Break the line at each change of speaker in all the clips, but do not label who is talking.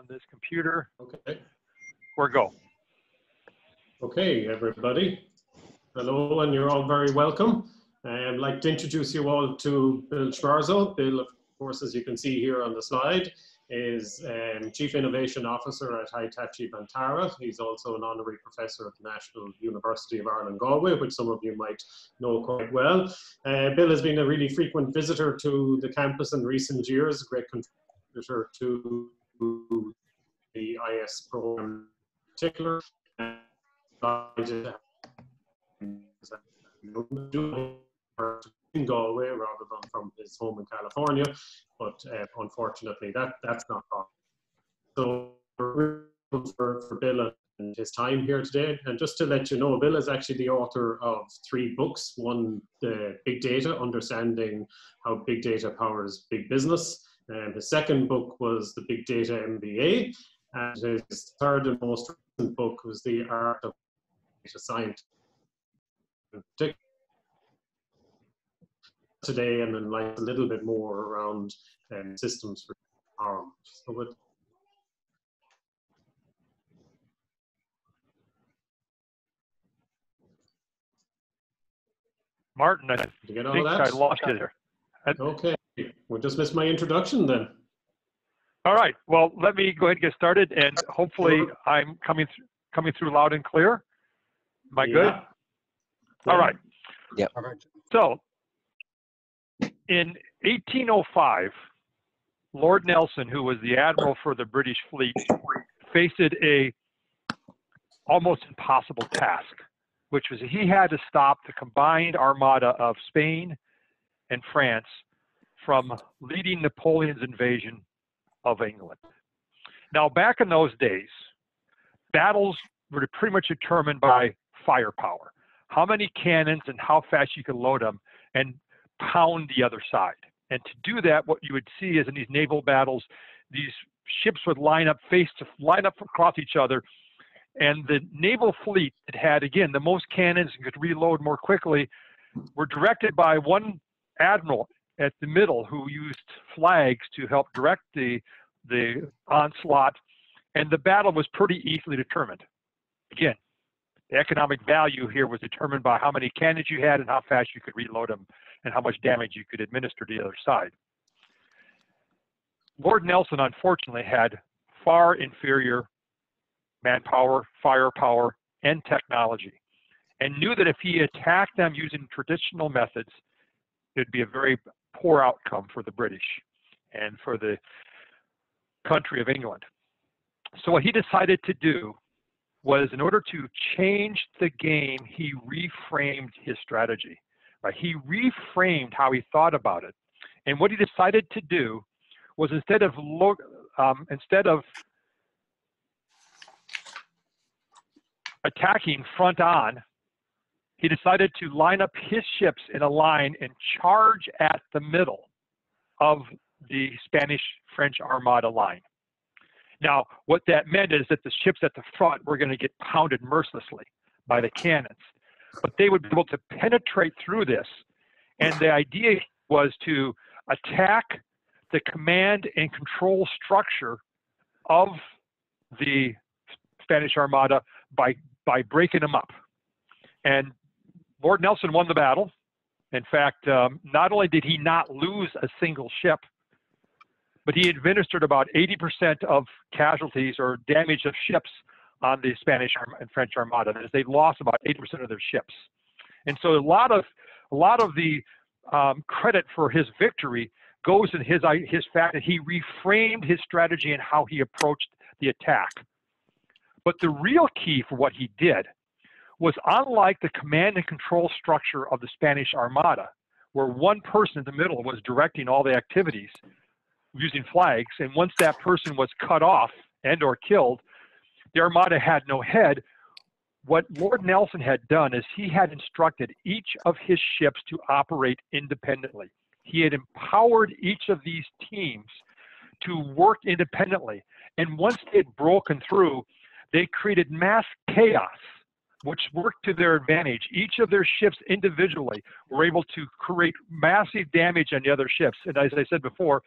on this computer.
Okay.
We're go.
Okay, everybody. Hello, and you're all very welcome. I'd like to introduce you all to Bill Schmarzo. Bill, of course, as you can see here on the slide, is um, Chief Innovation Officer at Hitachi Vantara. He's also an honorary professor at the National University of Ireland Galway, which some of you might know quite well. Uh, Bill has been a really frequent visitor to the campus in recent years, a great contributor to the IS program in particular. And in Galway rather than from his home in California, but uh, unfortunately that, that's not possible. So for, for Bill and his time here today, and just to let you know, Bill is actually the author of three books. One, the Big Data, Understanding How Big Data Powers Big Business. And the second book was the Big Data MBA. And his third and most recent book was The Art of Data Science today and then like a little bit more around um, systems for harm. So with
Martin, I think
that?
I lost you there.
Okay, we just missed my introduction then.
All right. Well, let me go ahead and get started, and hopefully I'm coming th- coming through loud and clear. Am I good?
Yeah.
All right.
Yep.
So, in 1805, Lord Nelson, who was the admiral for the British fleet, faced a almost impossible task, which was he had to stop the combined armada of Spain and France from leading Napoleon's invasion of England. Now, back in those days, battles were pretty much determined by firepower how many cannons and how fast you could load them and pound the other side. And to do that, what you would see is in these naval battles, these ships would line up face to line up across each other. And the naval fleet that had, again, the most cannons and could reload more quickly were directed by one admiral at the middle who used flags to help direct the, the onslaught. And the battle was pretty easily determined. Again, the economic value here was determined by how many cannons you had and how fast you could reload them and how much damage you could administer to the other side. Lord Nelson, unfortunately, had far inferior manpower, firepower, and technology, and knew that if he attacked them using traditional methods, it'd be a very poor outcome for the British and for the country of England. So what he decided to do was in order to change the game, he reframed his strategy. Right? He reframed how he thought about it. And what he decided to do was instead of look, um, instead of attacking front on, he decided to line up his ships in a line and charge at the middle of the Spanish French Armada line. Now, what that meant is that the ships at the front were going to get pounded mercilessly by the cannons, but they would be able to penetrate through this. And the idea was to attack the command and control structure of the Spanish Armada by, by breaking them up. And Lord Nelson won the battle. In fact, um, not only did he not lose a single ship, but he administered about 80% of casualties or damage of ships on the Spanish and French Armada. That is, they lost about 80% of their ships. And so a lot of a lot of the um, credit for his victory goes in his his fact that he reframed his strategy and how he approached the attack. But the real key for what he did was unlike the command and control structure of the Spanish Armada, where one person in the middle was directing all the activities, using flags, and once that person was cut off and or killed, the Armada had no head. What Lord Nelson had done is he had instructed each of his ships to operate independently. He had empowered each of these teams to work independently. And once they had broken through, they created mass chaos, which worked to their advantage. Each of their ships individually were able to create massive damage on the other ships. And as I said before,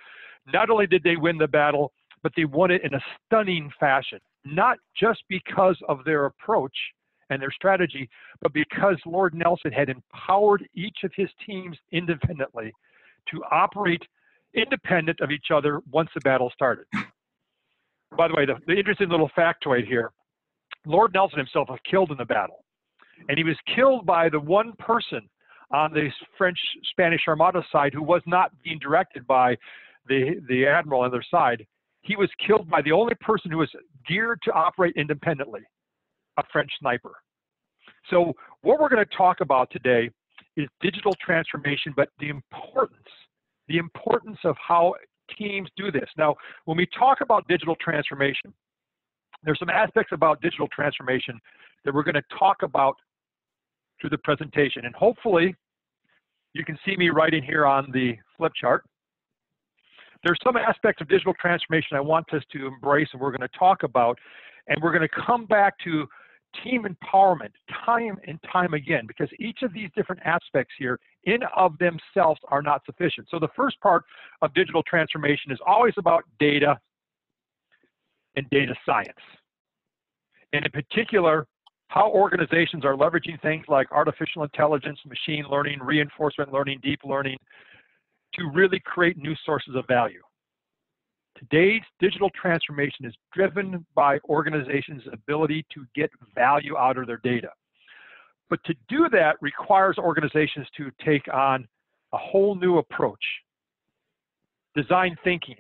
not only did they win the battle, but they won it in a stunning fashion, not just because of their approach and their strategy, but because Lord Nelson had empowered each of his teams independently to operate independent of each other once the battle started. By the way, the, the interesting little factoid here Lord Nelson himself was killed in the battle, and he was killed by the one person on the French Spanish Armada side who was not being directed by the, the admiral on their side. He was killed by the only person who was geared to operate independently, a French sniper. So what we're going to talk about today is digital transformation, but the importance, the importance of how teams do this. Now, when we talk about digital transformation, there's some aspects about digital transformation that we're going to talk about through the presentation. And hopefully you can see me writing here on the flip chart. There's some aspects of digital transformation I want us to embrace and we're going to talk about. And we're going to come back to team empowerment time and time again because each of these different aspects here in of themselves are not sufficient. So the first part of digital transformation is always about data and data science. And in particular, how organizations are leveraging things like artificial intelligence, machine learning, reinforcement learning, deep learning to really create new sources of value. Today's digital transformation is driven by organizations' ability to get value out of their data. But to do that requires organizations to take on a whole new approach, design thinking,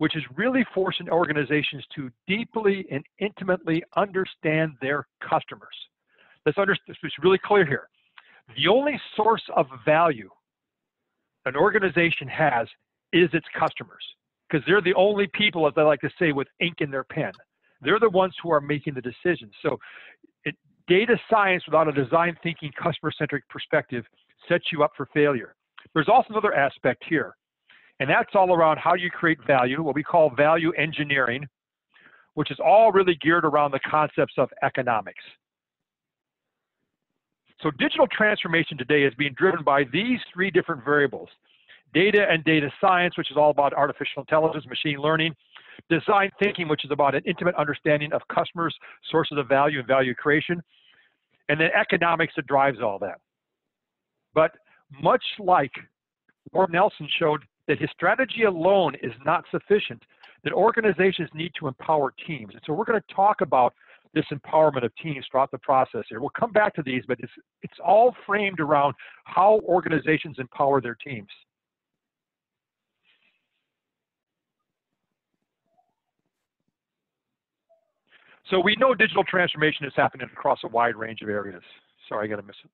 which is really forcing organizations to deeply and intimately understand their customers. Let's understand, it's really clear here. The only source of value an organization has is its customers because they're the only people, as I like to say, with ink in their pen. They're the ones who are making the decisions. So it, data science without a design thinking customer-centric perspective sets you up for failure. There's also another aspect here. And that's all around how you create value, what we call value engineering, which is all really geared around the concepts of economics. So digital transformation today is being driven by these three different variables. Data and data science, which is all about artificial intelligence, machine learning. Design thinking, which is about an intimate understanding of customers, sources of value and value creation. And then economics that drives all that. But much like Lord Nelson showed that his strategy alone is not sufficient, that organizations need to empower teams. And so we're going to talk about this empowerment of teams throughout the process here. We'll come back to these, but it's, it's all framed around how organizations empower their teams. So we know digital transformation is happening across a wide range of areas. Sorry, I got to miss it.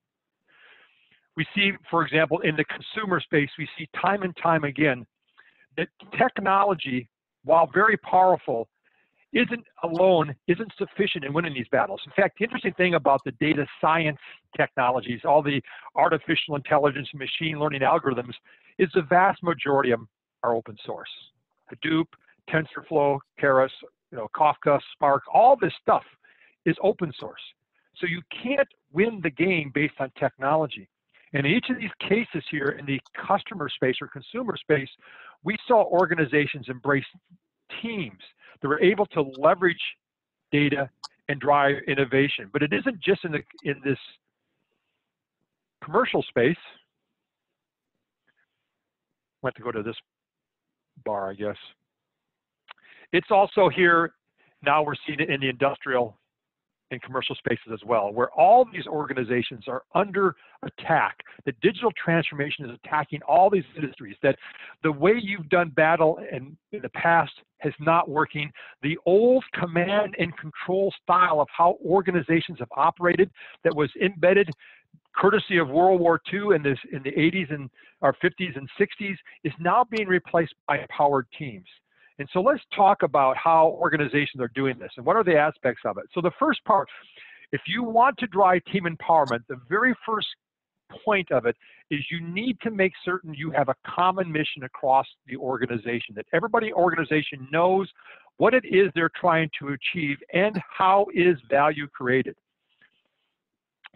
We see, for example, in the consumer space, we see time and time again that technology, while very powerful, isn't alone, isn't sufficient in winning these battles. In fact, the interesting thing about the data science technologies, all the artificial intelligence and machine learning algorithms, is the vast majority of them are open source. Hadoop, TensorFlow, Keras, you know, Kafka, Spark, all this stuff is open source. So you can't win the game based on technology. And in each of these cases here in the customer space or consumer space, we saw organizations embrace teams that were able to leverage data and drive innovation. But it isn't just in, the, in this commercial space. I want to go to this bar, I guess. It's also here, now we're seeing it in the industrial in commercial spaces as well, where all these organizations are under attack. The digital transformation is attacking all these industries, that the way you've done battle in, in the past is not working. The old command and control style of how organizations have operated that was embedded courtesy of World War II in, this, in the 80s and our 50s and 60s is now being replaced by empowered teams. And so let's talk about how organizations are doing this and what are the aspects of it. So the first part, if you want to drive team empowerment, the very first point of it is you need to make certain you have a common mission across the organization, that everybody organization knows what it is they're trying to achieve and how is value created.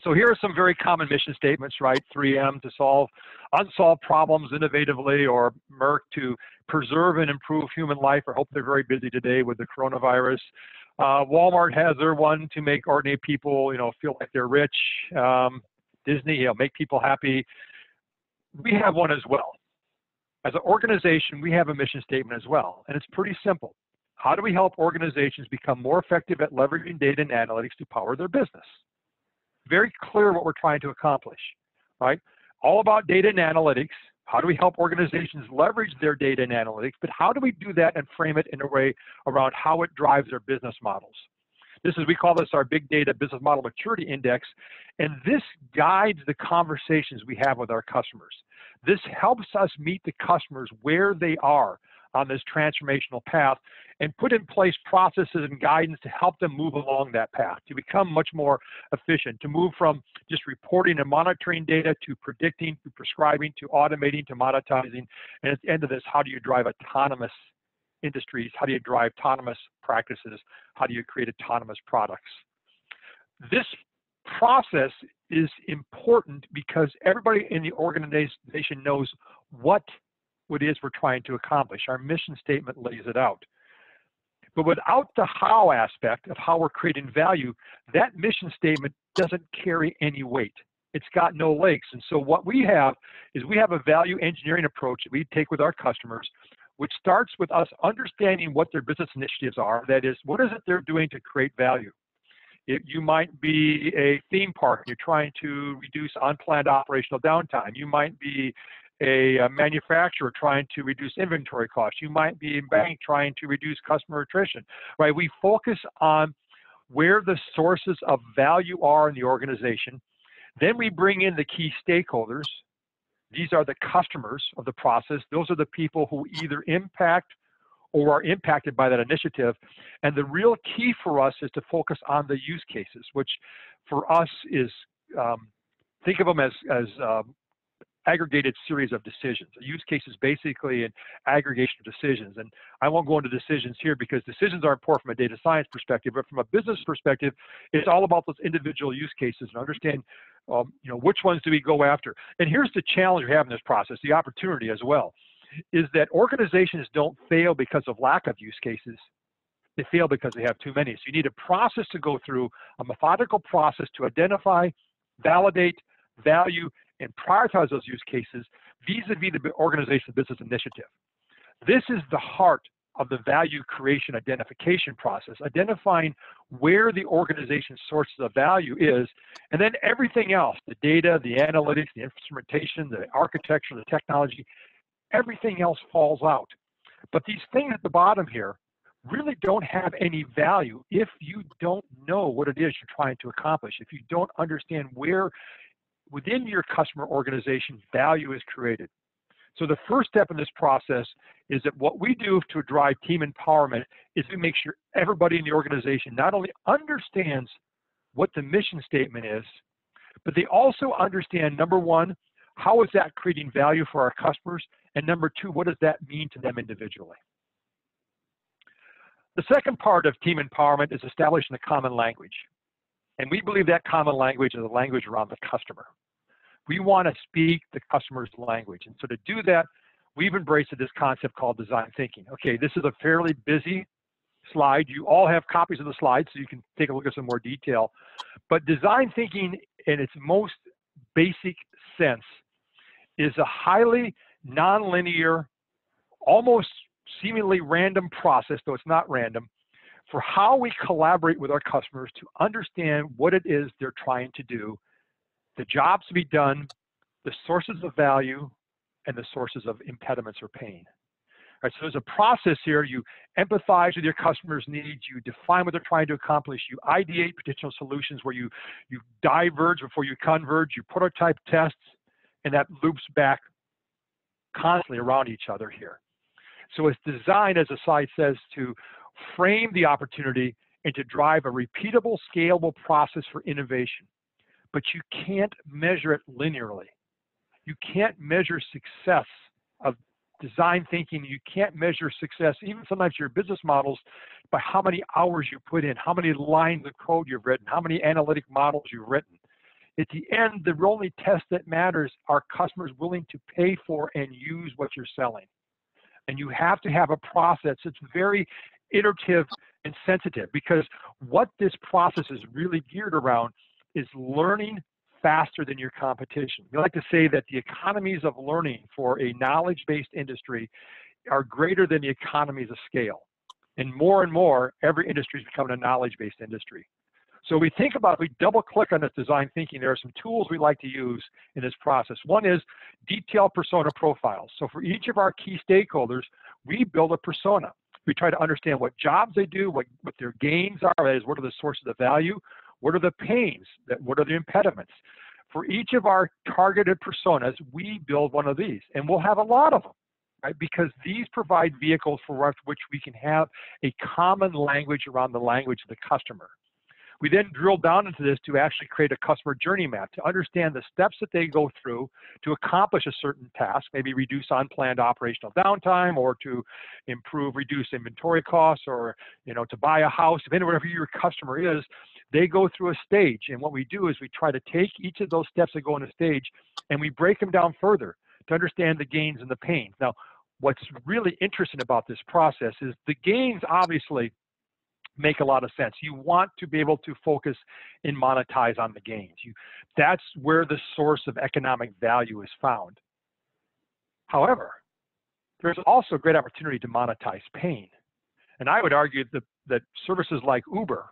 So here are some very common mission statements, right? 3M to solve unsolved problems innovatively, or Merck to preserve and improve human life. I hope they're very busy today with the coronavirus. Uh, Walmart has their one to make ordinary people, you know, feel like they're rich. Um, Disney, you know, make people happy. We have one as well. As an organization, we have a mission statement as well, and it's pretty simple. How do we help organizations become more effective at leveraging data and analytics to power their business? Very clear what we're trying to accomplish, right? All about data and analytics. How do we help organizations leverage their data and analytics? But how do we do that and frame it in a way around how it drives their business models? This is, we call this our Big Data Business Model Maturity Index, and this guides the conversations we have with our customers. This helps us meet the customers where they are on this transformational path and put in place processes and guidance to help them move along that path, to become much more efficient, to move from just reporting and monitoring data to predicting, to prescribing, to automating, to monetizing. And at the end of this, how do you drive autonomous industries? How do you drive autonomous practices? How do you create autonomous products? This process is important because everybody in the organization knows what it is we're trying to accomplish. Our mission statement lays it out. But without the how aspect of how we're creating value, that mission statement doesn't carry any weight. It's got no legs. And so what we have is we have a value engineering approach that we take with our customers which starts with us understanding what their business initiatives are. That is, what is it they're doing to create value? It, you might be a theme park, you're trying to reduce unplanned operational downtime. You might be a, manufacturer trying to reduce inventory costs. You might be a bank trying to reduce customer attrition, right? We focus on where the sources of value are in the organization. Then we bring in the key stakeholders, these are the customers of the process. Those are the people who either impact or are impacted by that initiative. And the real key for us is to focus on the use cases, which for us is um, think of them as, as um, aggregated series of decisions. A use case is basically an aggregation of decisions. And I won't go into decisions here because decisions are important from a data science perspective, but from a business perspective, it's all about those individual use cases and understand um, you know, which ones do we go after. And here's the challenge we have in this process, the opportunity as well, is that organizations don't fail because of lack of use cases. They fail because they have too many. So you need a process to go through, a methodical process to identify, validate, value, and prioritize those use cases vis-a-vis the organization's business initiative. This is the heart of the value creation identification process, identifying where the organization's sources of value is, and then everything else, the data, the analytics, the instrumentation, the architecture, the technology, everything else falls out. But these things at the bottom here really don't have any value if you don't know what it is you're trying to accomplish, if you don't understand where within your customer organization value is created. So the first step in this process is that what we do to drive team empowerment is we make sure everybody in the organization not only understands what the mission statement is, but they also understand number one, how is that creating value for our customers? And number two, what does that mean to them individually? The second part of team empowerment is establishing a common language. And we believe that common language is a language around the customer. We want to speak the customer's language. And so to do that, we've embraced this concept called design thinking. Okay, this is a fairly busy slide. You all have copies of the slides, so you can take a look at some more detail. But design thinking in its most basic sense is a highly nonlinear, almost seemingly random process, though it's not random, for how we collaborate with our customers to understand what it is they're trying to do the jobs to be done, the sources of value, and the sources of impediments or pain. Right, so there's a process here. You empathize with your customers' needs. You define what they're trying to accomplish. You ideate potential solutions where you, you diverge before you converge. You prototype tests, and that loops back constantly around each other here. So it's designed, as the slide says, to frame the opportunity and to drive a repeatable, scalable process for innovation but you can't measure it linearly. You can't measure success of design thinking. You can't measure success, even sometimes your business models, by how many hours you put in, how many lines of code you've written, how many analytic models you've written. at the end, the only test that matters are customers willing to pay for and use what you're selling. And you have to have a process that's very iterative and sensitive because what this process is really geared around is learning faster than your competition. We like to say that the economies of learning for a knowledge-based industry are greater than the economies of scale. And more and more, every industry is becoming a knowledge-based industry. So we think about, we double click on this design thinking, there are some tools we like to use in this process. One is detailed persona profiles. So for each of our key stakeholders, we build a persona. We try to understand what jobs they do, what, what their gains are, that is, what are the sources of value, what are the pains, that, what are the impediments. For each of our targeted personas, we build one of these, and we'll have a lot of them. Right? Because these provide vehicles for which we can have a common language around the language of the customer. We then drill down into this to actually create a customer journey map to understand the steps that they go through to accomplish a certain task, maybe reduce unplanned operational downtime or to improve, reduce inventory costs or, you know, to buy a house, depending whatever your customer is, they go through a stage. And what we do is we try to take each of those steps that go in a stage and we break them down further to understand the gains and the pains. Now, what's really interesting about this process is the gains obviously make a lot of sense. You want to be able to focus and monetize on the gains. You, that's where the source of economic value is found. However, there's also great opportunity to monetize pain. And I would argue that, that services like Uber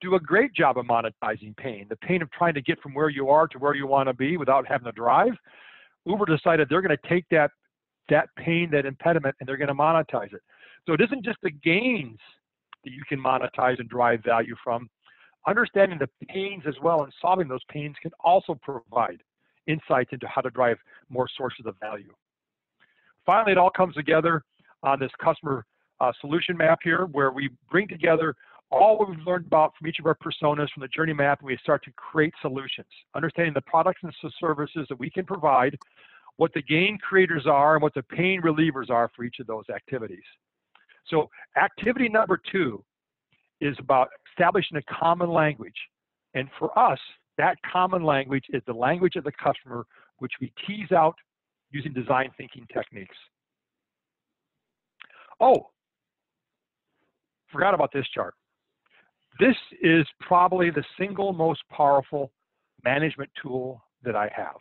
do a great job of monetizing pain, the pain of trying to get from where you are to where you want to be without having to drive. Uber decided they're going to take that, that pain, that impediment, and they're going to monetize it. So it isn't just the gains that you can monetize and drive value from. Understanding the pains as well and solving those pains can also provide insights into how to drive more sources of value. Finally, it all comes together on this customer uh, solution map here where we bring together all we've learned about from each of our personas from the journey map and we start to create solutions, understanding the products and services that we can provide, what the gain creators are and what the pain relievers are for each of those activities. So activity number two is about establishing a common language. And for us, that common language is the language of the customer, which we tease out using design thinking techniques. Oh, forgot about this chart. This is probably the single most powerful management tool that I have.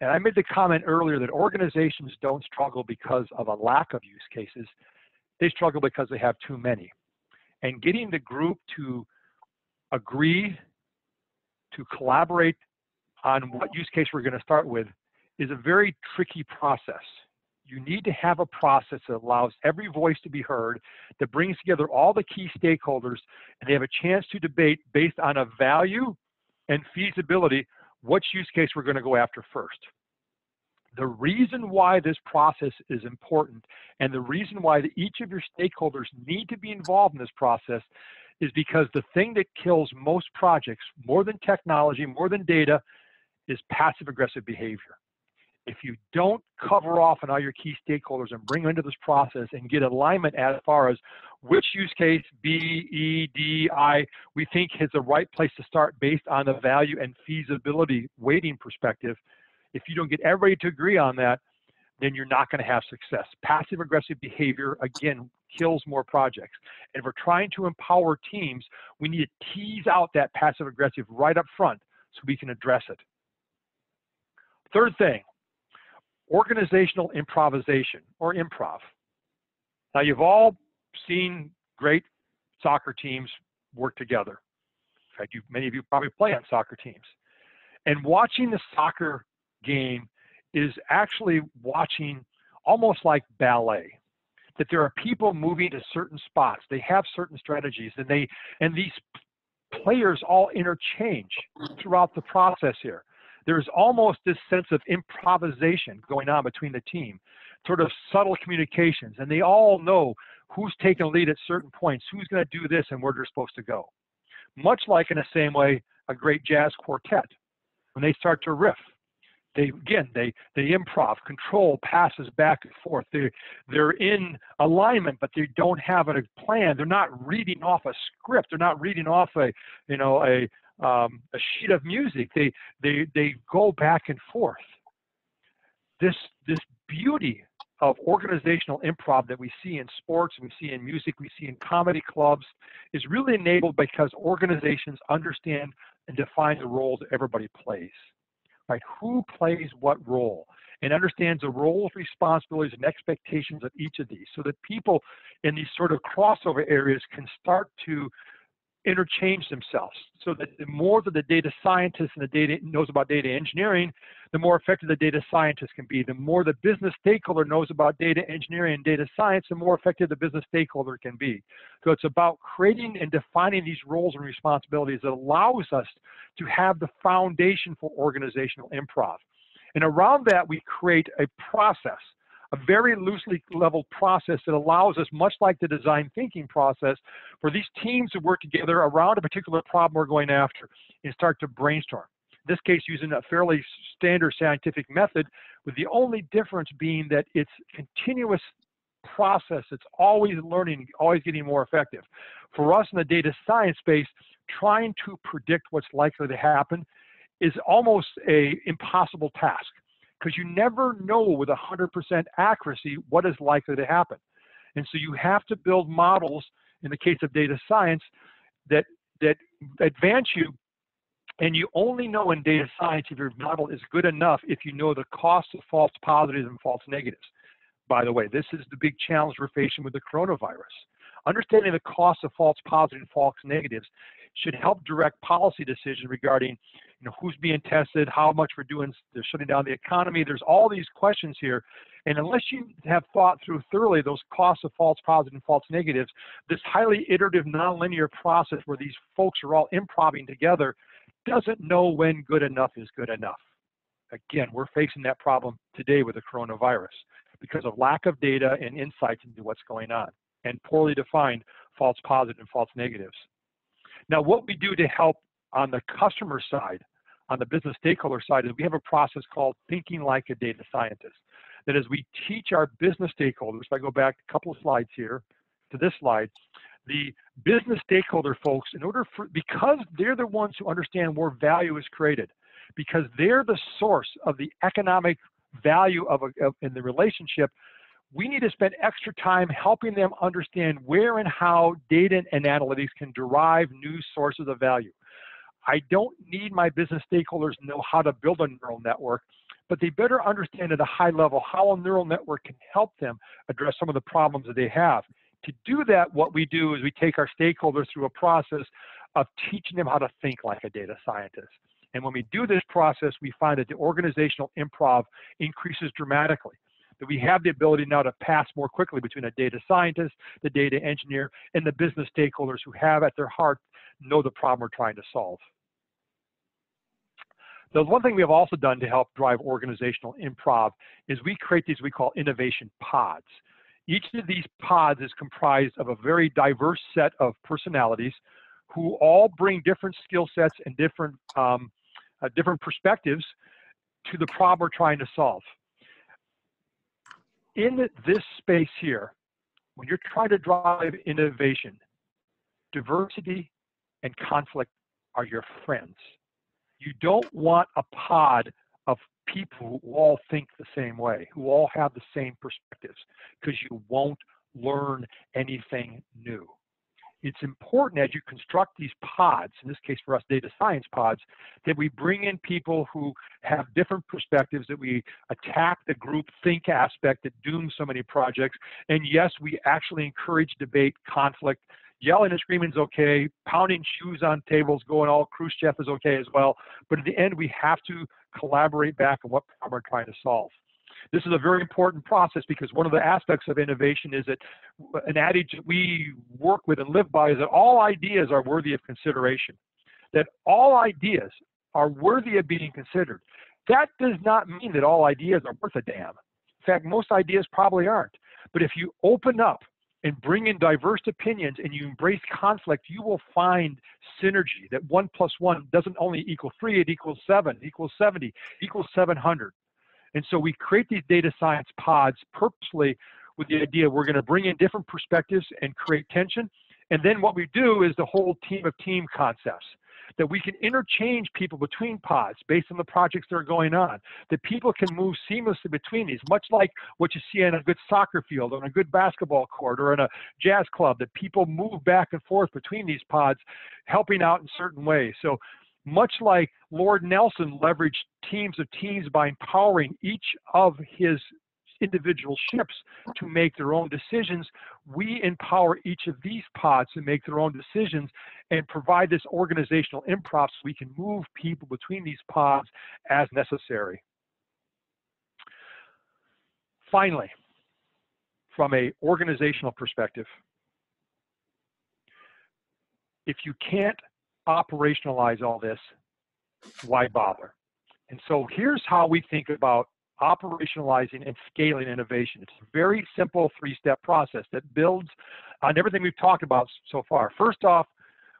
And I made the comment earlier that organizations don't struggle because of a lack of use cases. They struggle because they have too many. And getting the group to agree to collaborate on what use case we're going to start with is a very tricky process. You need to have a process that allows every voice to be heard, that brings together all the key stakeholders, and they have a chance to debate based on a value and feasibility which use case we're going to go after first. The reason why this process is important and the reason why the, each of your stakeholders need to be involved in this process is because the thing that kills most projects, more than technology, more than data, is passive aggressive behavior. If you don't cover off on all your key stakeholders and bring them into this process and get alignment as far as which use case B, E, D, I we think is the right place to start based on the value and feasibility weighting perspective, if you don't get everybody to agree on that, then you're not going to have success. Passive aggressive behavior, again, kills more projects. And if we're trying to empower teams, we need to tease out that passive aggressive right up front so we can address it. Third thing, organizational improvisation or improv. Now, you've all seen great soccer teams work together. In fact, you, many of you probably play on soccer teams. And watching the soccer game is actually watching almost like ballet that there are people moving to certain spots they have certain strategies and they and these players all interchange throughout the process here. There's almost this sense of improvisation going on between the team sort of subtle communications and they all know who's taking lead at certain points who's going to do this and where they're supposed to go. Much like in the same way a great jazz quartet when they start to riff they again they they improv control passes back and forth they they're in alignment but they don't have a plan they're not reading off a script they're not reading off a you know a um, a sheet of music. They they they go back and forth. This this beauty of organizational improv that we see in sports, we see in music, we see in comedy clubs, is really enabled because organizations understand and define the roles everybody plays. Right? Who plays what role? And understands the roles, responsibilities, and expectations of each of these so that people in these sort of crossover areas can start to interchange themselves so that the more that the data scientist and the data knows about data engineering, the more effective the data scientist can be. The more the business stakeholder knows about data engineering and data science, the more effective the business stakeholder can be. So it's about creating and defining these roles and responsibilities that allows us to have the foundation for organizational improv. And around that, we create a process a very loosely leveled process that allows us, much like the design thinking process, for these teams to work together around a particular problem we're going after and start to brainstorm. In this case, using a fairly standard scientific method, with the only difference being that it's continuous process. It's always learning, always getting more effective. For us in the data science space, trying to predict what's likely to happen is almost a impossible task because you never know with 100% accuracy what is likely to happen. And so you have to build models, in the case of data science, that, that advance you. And you only know in data science if your model is good enough if you know the cost of false positives and false negatives. By the way, this is the big challenge we're facing with the coronavirus. Understanding the cost of false positives and false negatives should help direct policy decisions regarding you know, who's being tested, how much we're doing, they're shutting down the economy. There's all these questions here. And unless you have thought through thoroughly those costs of false positives and false negatives, this highly iterative nonlinear process where these folks are all improving together doesn't know when good enough is good enough. Again, we're facing that problem today with the coronavirus because of lack of data and insights into what's going on and poorly defined false positives and false negatives. Now, what we do to help on the customer side, on the business stakeholder side, is we have a process called thinking like a data scientist. That is, we teach our business stakeholders, if I go back a couple of slides here to this slide, the business stakeholder folks, in order for, because they're the ones who understand where value is created, because they're the source of the economic value of, a, of in the relationship, we need to spend extra time helping them understand where and how data and analytics can derive new sources of value. I don't need my business stakeholders to know how to build a neural network, but they better understand at a high level how a neural network can help them address some of the problems that they have. To do that, what we do is we take our stakeholders through a process of teaching them how to think like a data scientist. And when we do this process, we find that the organizational improv increases dramatically. That we have the ability now to pass more quickly between a data scientist, the data engineer, and the business stakeholders who have at their heart know the problem we're trying to solve. The one thing we have also done to help drive organizational improv is we create these we call innovation pods. Each of these pods is comprised of a very diverse set of personalities who all bring different skill sets and different, um, uh, different perspectives to the problem we're trying to solve. In this space here, when you're trying to drive innovation, diversity and conflict are your friends. You don't want a pod of people who all think the same way, who all have the same perspectives, because you won't learn anything new. It's important as you construct these pods, in this case for us data science pods, that we bring in people who have different perspectives, that we attack the group think aspect that dooms so many projects. And yes, we actually encourage debate, conflict, Yelling and screaming is okay. Pounding shoes on tables, going all Khrushchev is okay as well. But at the end, we have to collaborate back on what problem we're trying to solve. This is a very important process because one of the aspects of innovation is that an adage that we work with and live by is that all ideas are worthy of consideration. That all ideas are worthy of being considered. That does not mean that all ideas are worth a damn. In fact, most ideas probably aren't. But if you open up and bring in diverse opinions and you embrace conflict, you will find synergy that one plus one doesn't only equal three, it equals seven, equals 70, equals 700. And so we create these data science pods purposely with the idea we're going to bring in different perspectives and create tension. And then what we do is the whole team of team concepts. That we can interchange people between pods based on the projects that are going on, that people can move seamlessly between these, much like what you see on a good soccer field, on a good basketball court, or in a jazz club, that people move back and forth between these pods, helping out in certain ways. So much like Lord Nelson leveraged teams of teams by empowering each of his individual ships to make their own decisions. We empower each of these pods to make their own decisions and provide this organizational improv so we can move people between these pods as necessary. Finally, from a organizational perspective, if you can't operationalize all this, why bother? And so here's how we think about operationalizing and scaling innovation. It's a very simple three-step process that builds on everything we've talked about so far. First off,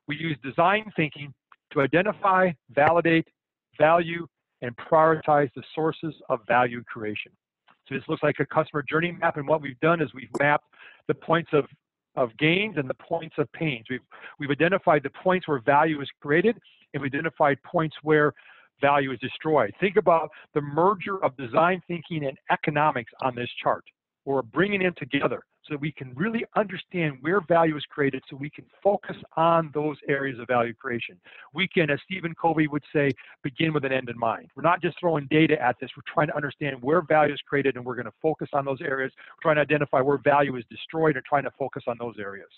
we use design thinking to identify, validate, value, and prioritize the sources of value creation. So this looks like a customer journey map, and what we've done is we've mapped the points of, of gains and the points of pains. We've, we've identified the points where value is created, and we've identified points where value is destroyed. Think about the merger of design thinking and economics on this chart. We're bringing them together so that we can really understand where value is created so we can focus on those areas of value creation. We can, as Stephen Covey would say, begin with an end in mind. We're not just throwing data at this, we're trying to understand where value is created and we're going to focus on those areas. We're trying to identify where value is destroyed and trying to focus on those areas.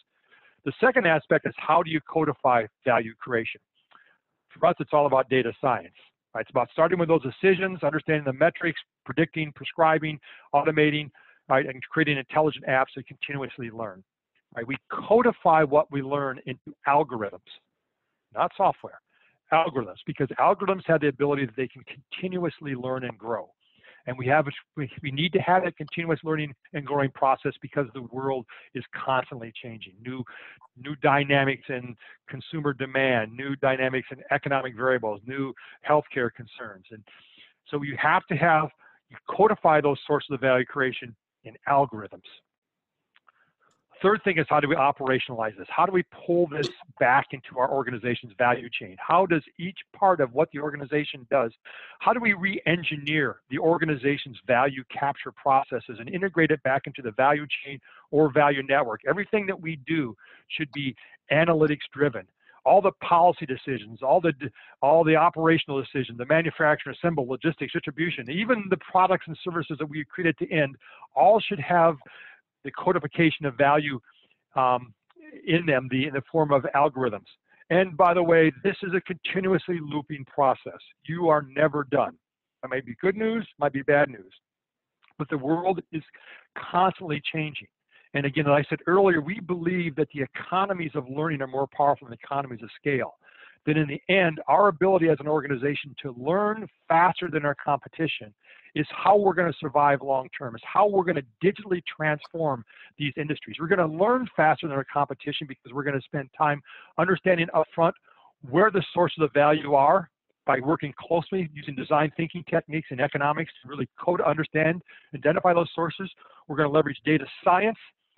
The second aspect is how do you codify value creation? For us, it's all about data science. Right? It's about starting with those decisions, understanding the metrics, predicting, prescribing, automating, right, and creating intelligent apps that continuously learn. Right? We codify what we learn into algorithms, not software, algorithms, because algorithms have the ability that they can continuously learn and grow. And we have we need to have that continuous learning and growing process because the world is constantly changing. New new dynamics in consumer demand, new dynamics in economic variables, new healthcare concerns. And so you have to have you codify those sources of value creation in algorithms. Third thing is how do we operationalize this? How do we pull this back into our organization's value chain? How does each part of what the organization does, how do we re-engineer the organization's value capture processes and integrate it back into the value chain or value network? Everything that we do should be analytics driven all the policy decisions, all the all the operational decisions, the manufacturing, assemble, logistics, distribution, even the products and services that we created to end, all should have the codification of value um, in them the, in the form of algorithms. And by the way, this is a continuously looping process. You are never done. It may be good news, might be bad news. But the world is constantly changing. And again, as I said earlier, we believe that the economies of learning are more powerful than economies of scale that in the end, our ability as an organization to learn faster than our competition is how we're going to survive long term, is how we're going to digitally transform these industries. We're going to learn faster than our competition because we're going to spend time understanding upfront where the sources of value are by working closely using design thinking techniques and economics to really code, understand, identify those sources. We're going to leverage data science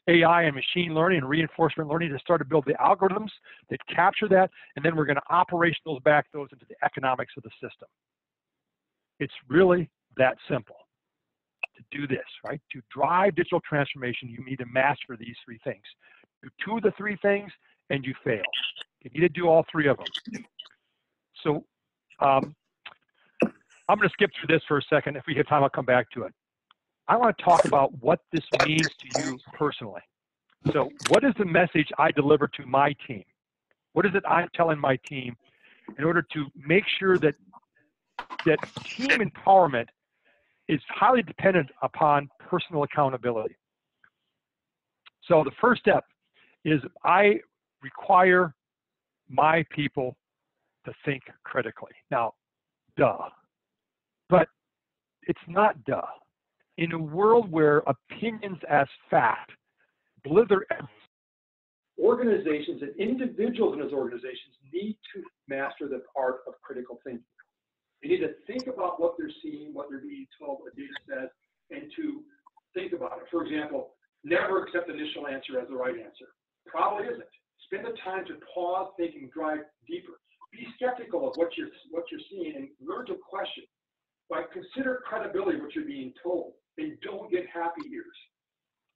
AI and machine learning and reinforcement learning to start to build the algorithms that capture that, and then we're going to operationalize back those into the economics of the system. It's really that simple to do this, right? To drive digital transformation, you need to master these three things. Do two of the three things, and you fail. You need to do all three of them. So um, I'm going to skip through this for a second. If we have time, I'll come back to it. I want to talk about what this means to you personally. So, what is the message I deliver to my team? What is it I'm telling my team in order to make sure that that team empowerment is highly dependent upon personal accountability. So the first step is I require my people to think critically. Now, duh. But it's not duh in a world where opinions as fact blither organizations and individuals in those organizations need to master the art of critical thinking. They need to think about what they're seeing, what they're being told, what data says, and to think about it. For example, never accept the initial answer as the right answer. Probably isn't. Spend the time to pause, think, and drive deeper. be skeptical of what you're, what you're seeing and learn to question. But consider credibility what you're being told and don't get happy ears.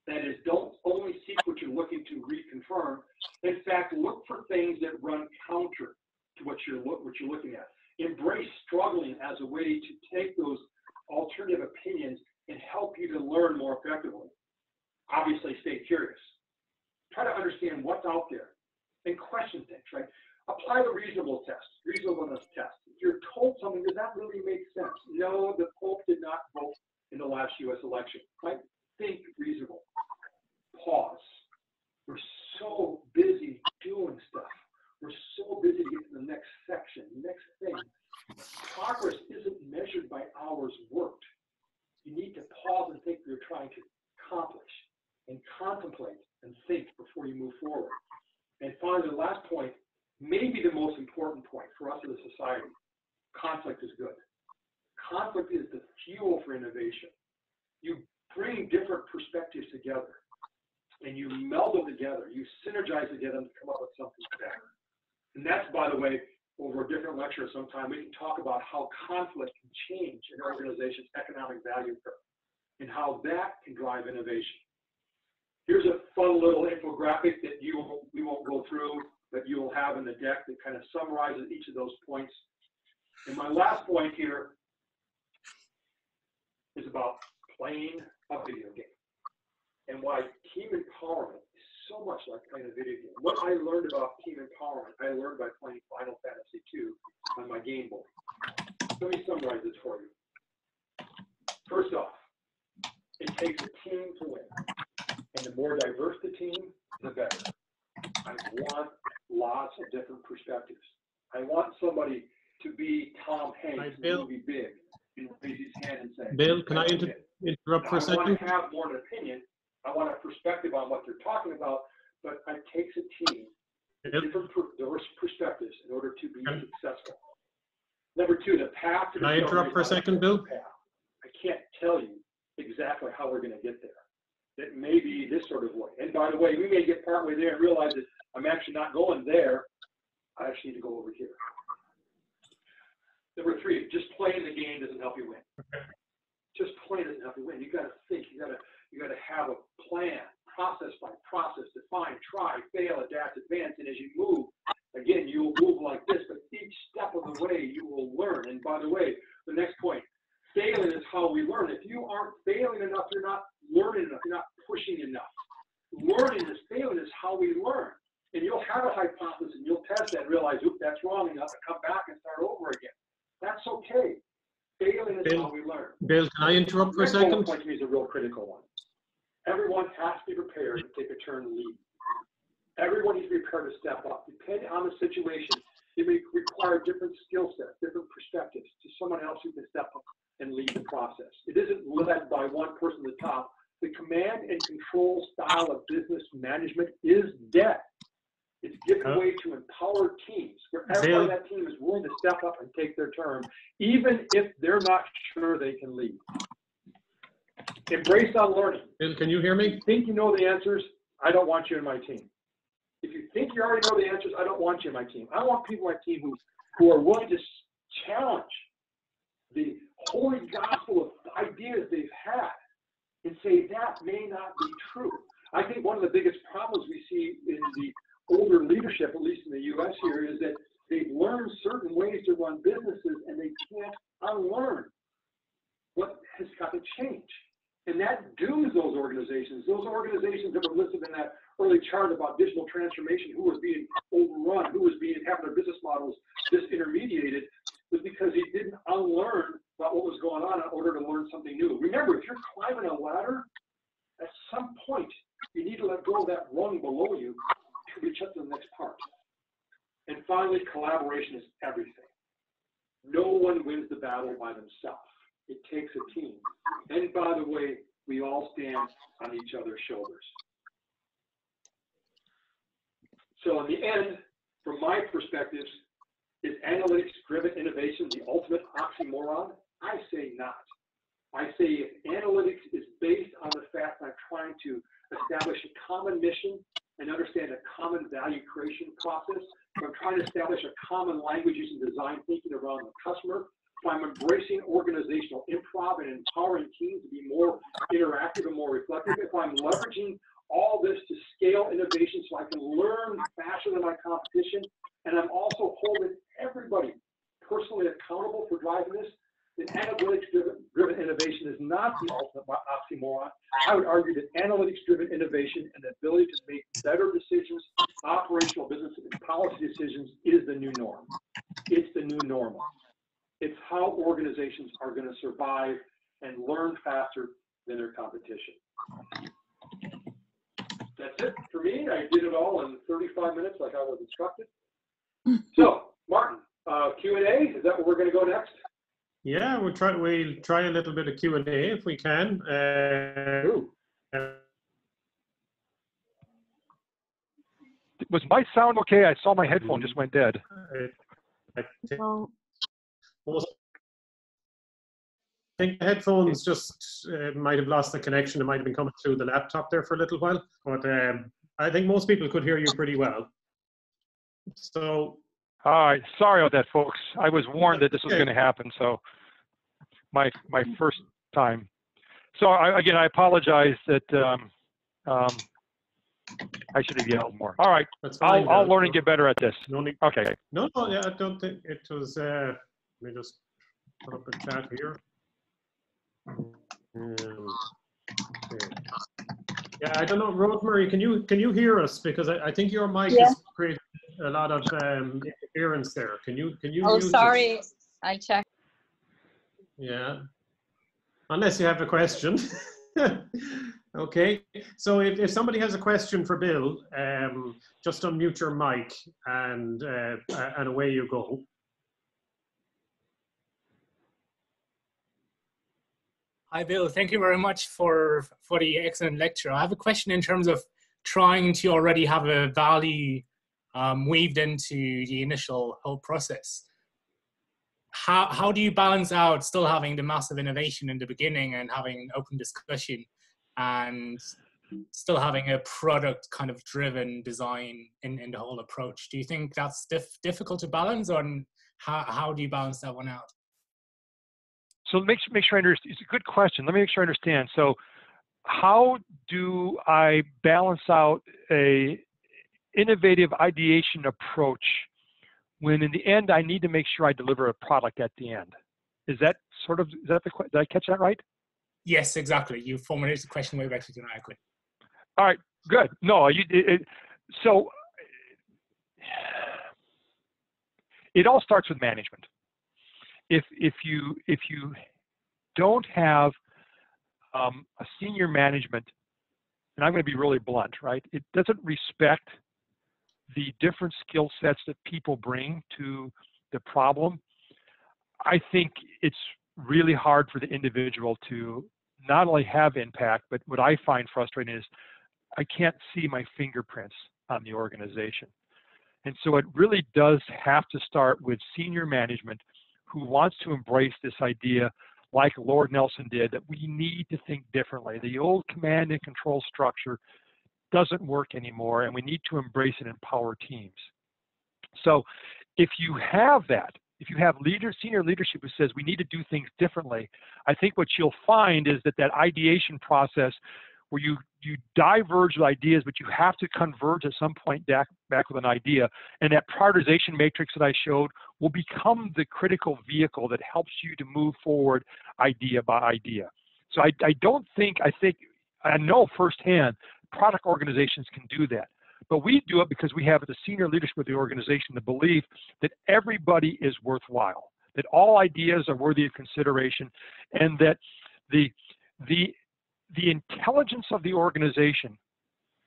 That is, don't only seek what you're looking to reconfirm. In fact, look for things that run counter to what you're, what you're looking at. Embrace struggling as a way to take those alternative opinions and help you to learn more effectively. Obviously, stay curious. Try to understand what's out there and question things, right? Apply the reasonable test, reasonableness test. If you're told something, does that really make sense? No, the Pope did not vote in the last US election, right? Think reasonable. Pause. We're so busy doing stuff. We're so busy to get to the next section, next thing. Progress isn't measured by hours worked. You need to pause and think what you're trying to accomplish and contemplate and think before you move forward. And finally, the last point, maybe the most important point for us as a society, conflict is good. Conflict is the fuel for innovation. You bring different perspectives together and you meld them together, you synergize together to come up with something better. And that's, by the way, over a different lecture sometime, we can talk about how conflict can change an organization's economic value curve and how that can drive innovation. Here's a fun little infographic that you won't, we won't go through, but you will have in the deck that kind of summarizes each of those points. And my last point here is about playing a video game and why team empowerment is so much like playing a video game. What I learned about team empowerment, I learned by playing Final Fantasy II on my Game Boy. Let me summarize this for you. First off, it takes a team to win. And the more diverse the team, the better. I want lots of different perspectives. I want somebody to be Tom Hanks in the movie Big and raise his hand and say,
Bill, can I inter- interrupt for a second?
I want to have more of an opinion. I want a perspective on what they're talking about, but it takes a team, different diverse perspectives in order to be
Can-
successful. Number two, the path to
Can I interrupt for a second, Bill?
path. I can't tell you exactly how we're going to get there. It may be this sort of way. And by the way, we may get partway there and realize that I'm actually not going there. I actually need to go over here. Number three, just playing the game doesn't help you win. Just playing doesn't help you win. You got to think. You got to you got to have a plan, process by process, define, try, fail, adapt, advance. And as you move, again, you will move like this. But each step of the way, you will learn. And by the way, the next point, failing is how we learn. If you aren't failing enough, you're not learning enough. You're not pushing enough. Learning is failing is how we learn. And you'll have a hypothesis and you'll test that and realize, oop, that's wrong, and you have to come back and start over again. That's okay. Failing is
Bill,
how we learn.
Bill, can I interrupt for a second?
point to me is a real critical one. Everyone has to be prepared to take a turn lead. Everyone needs to be prepared to step up. Depending on the situation, it may require different skill sets, different perspectives to someone else who can step up and lead the process. It isn't led by one person at the top. The command and control style of business management is dead. It's given way to empowered teams where
everyone
on that team is willing to step up and take their turn, even if they're not sure they can lead. Embrace on learning.
Bill, can you hear
If
me?
you think you know the answers, I don't want you in my team. If you think you already know the answers, I don't want you in my team. I want people on my team who, who are willing to challenge the holy gospel of ideas they've had and say that may not be true. I think one of the biggest problems we see in the older leadership, at least in the US here, is that they've learned certain ways to run businesses and they can't unlearn what has got to change. And that dooms those organizations. Those organizations that were listed in that early chart about digital transformation, who was being overrun, who was being having their business models disintermediated, was because they didn't unlearn about what was going on in order to learn something new. Remember, if you're climbing a ladder, at some point you need to let go of that rung below you to reach up to the next part. And finally, collaboration is everything. No one wins the battle by themselves. It takes a team. And by the way, we all stand on each other's shoulders. So in the end, from my perspective, is analytics driven innovation the ultimate oxymoron? I say not. I say if analytics is based on the fact that I'm trying to establish a common mission and understand a common value creation process, if I'm
trying to establish a common language using design thinking around the customer, if I'm embracing organizational improv and empowering teams to be more interactive and more reflective, if I'm leveraging all this to scale innovation so I can learn faster than my competition, and I'm also holding everybody personally accountable for driving this, then analytics driven innovation is not the ultimate oxymoron. I would argue that analytics driven innovation and the ability to make better decisions, operational business and policy decisions is the new norm. It's the new normal. It's how organizations are going to survive and learn faster than their competition. That's it for me. I did it all in 35 minutes like I was instructed. So, Martin, uh, Q&A, is that where we're going to go next?
Yeah, we'll try, we'll try a little bit of Q&A if we can. Uh,
Ooh.
Was my sound okay? I saw my headphone just went dead.
Well,
most- I think the headphones just uh, might have lost the connection. It might have been coming through the laptop there for a little while. But um, I think most people could hear you pretty well. So,
All right, sorry about that, folks. I was warned that this was
Okay.
going to happen, so my my first time. So I, again, I apologize that um, um, I should have yelled more. All right,
that's fine.
I'll I'll learn and get better at this.
No need
Okay.
No, no, yeah, I don't think it was, uh, let me just put up a chat here. Um. Yeah, I don't know, Rosemary, can you, can you hear us? Because I, I think your mic
Yeah.
has created a lot of um, interference there. Can you, can you?
oh,
mute it?
sorry, I checked.
Yeah. Unless you have a question. Okay, so if, if somebody has a question for Bill, um, just unmute your mic and, uh, and away you go.
Hi, Bill. Thank you very much for, for the excellent lecture. I have a question in terms of trying to already have a value um, weaved into the initial whole process. How, how do you balance out still having the massive innovation in the beginning and having open discussion and still having a product kind of driven design in, in the whole approach? Do you think that's dif- difficult to balance or how, how do you balance that one out?
So make make sure I understand. It's a good question. Let me make sure I understand. So, how do I balance out a innovative ideation approach when in the end I need to make sure I deliver a product at the end? Is that sort of is that the did I catch that right?
Yes, exactly. You formulated the question way better than I could.
All right, good. No, you it, it, so it all starts with management. If if you if you don't have um, a senior management, and I'm going to be really blunt, right? It doesn't respect the different skill sets that people bring to the problem. I think it's really hard for the individual to not only have impact, but what I find frustrating is I can't see my fingerprints on the organization. And so it really does have to start with senior management who wants to embrace this idea, like Lord Nelson did, that we need to think differently. The old command and control structure doesn't work anymore, and we need to embrace it and empower teams. So if you have that, if you have leader, senior leadership who says we need to do things differently, I think what you'll find is that that ideation process where you you diverge with ideas, but you have to converge at some point back, back with an idea. And that prioritization matrix that I showed will become the critical vehicle that helps you to move forward idea by idea. So I, I don't think, I think, I know firsthand, product organizations can do that. But we do it because we have the senior leadership of the organization the belief that everybody is worthwhile, that all ideas are worthy of consideration, and that the the the intelligence of the organization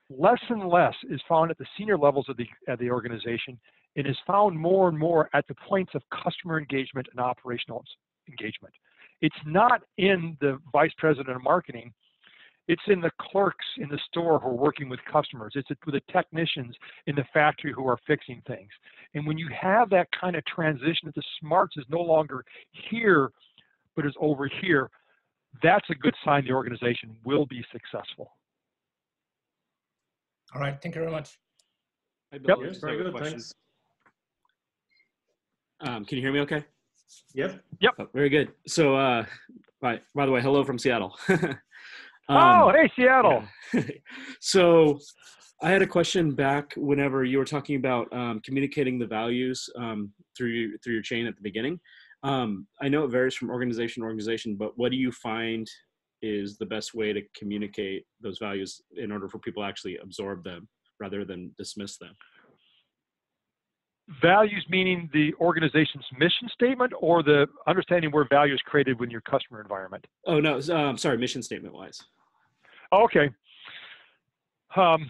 less and less is found at the senior levels of the, of the organization and is found more and more at the points of customer engagement and operational engagement. It's not in the vice president of marketing. It's in the clerks in the store who are working with customers. It's with the technicians in the factory who are fixing things. And when you have that kind of transition the smarts is no longer here, but is over here, that's a good sign the organization will be successful.
All right. Thank you very much.
Hi, Bill.
Yep.
Very good,
question.
thanks.
Um, can you hear me okay?
Yep.
Oh, very good. So, uh, by, by the way, hello from Seattle.
oh,
Um,
hey, Seattle.
yeah. so, I had a question back whenever you were talking about um, communicating the values um, through through your chain at the beginning. Um, I know it varies from organization to organization, but what do you find is the best way to communicate those values in order for people to actually absorb them rather than dismiss them?
Values meaning the organization's mission statement or the understanding where value is created within your customer environment?
Oh no, um, sorry, mission statement wise.
Okay. Um,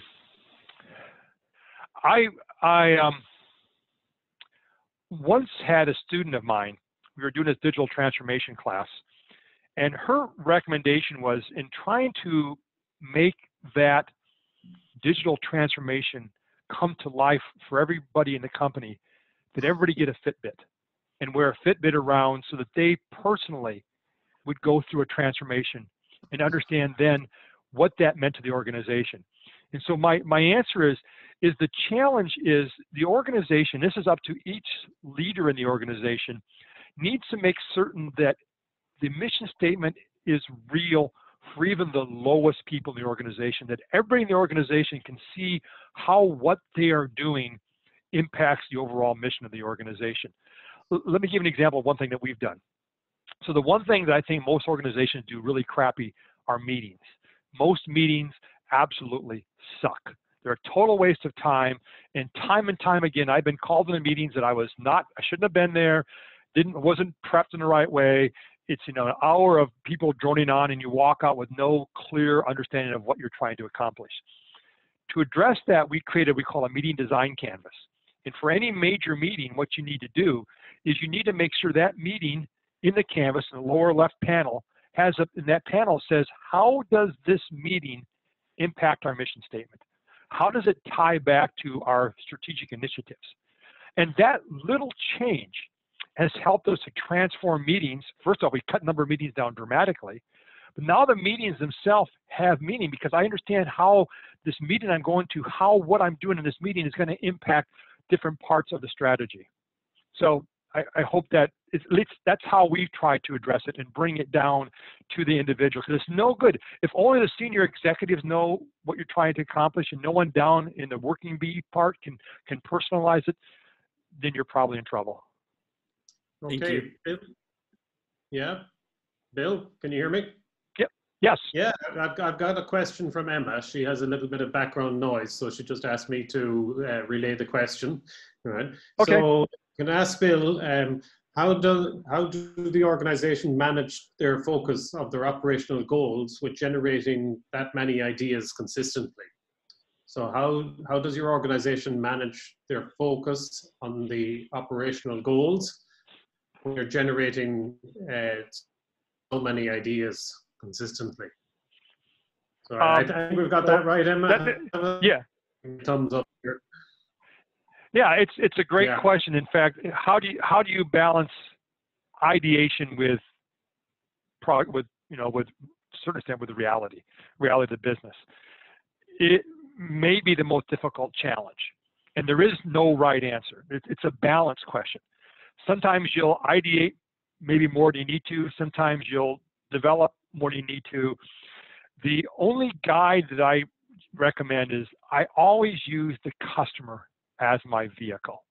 I I um, once had a student of mine. We were doing this digital transformation class, and her recommendation was in trying to make that digital transformation come to life for everybody in the company, that everybody get a Fitbit and wear a Fitbit around so that they personally would go through a transformation and understand then what that meant to the organization. And so my, my answer is, is the challenge is the organization, this is up to each leader in the organization, needs to make certain that the mission statement is real for even the lowest people in the organization, that everybody in the organization can see how what they are doing impacts the overall mission of the organization. L- let me give an example of one thing that we've done. So the one thing that I think most organizations do really crappy are meetings. Most meetings absolutely suck. They're a total waste of time. And time and time again, I've been called into meetings that I was not, I shouldn't have been there, didn't, wasn't prepped in the right way. It's you know an hour of people droning on, and you walk out with no clear understanding of what you're trying to accomplish. To address that, we created what we call a meeting design canvas. And for any major meeting, what you need to do is you need to make sure that meeting in the canvas in the lower left panel has a, and that panel says, how does this meeting impact our mission statement? How does it tie back to our strategic initiatives? And that little change has helped us to transform meetings. First off, we cut number of meetings down dramatically. But now the meetings themselves have meaning because I understand how this meeting I'm going to, how what I'm doing in this meeting is going to impact different parts of the strategy. So I, I hope that at least that's how we try to address it and bring it down to the individual. Because it's no good if only the senior executives know what you're trying to accomplish and no one down in the working bee part can can personalize it. Then you're probably in trouble.
Thank
Okay.
you.
Bill? Yeah. Bill, can you hear me? Yep.
Yes.
Yeah, I've, I've got a question from Emma. She has a little bit of background noise, so she just asked me to uh, relay the question. All right.
Okay.
So, can I ask Bill, um, how do how do the organisation manage their focus of their operational goals with generating that many ideas consistently? So, how how does your organisation manage their focus on the operational goals when you're generating uh, so many ideas consistently. So I, I
Um,
think we've got that right, Emma.
yeah.
Thumbs up here.
Yeah, it's it's a great
Yeah.
question. In fact, how do you how do you balance ideation with product with you know with certain extent with the reality reality of the business? It may be the most difficult challenge, and there is no right answer. It, it's a balance question. Sometimes you'll ideate maybe more than you need to. Sometimes you'll develop more than you need to. The only guide that I recommend is I always use the customer as my vehicle.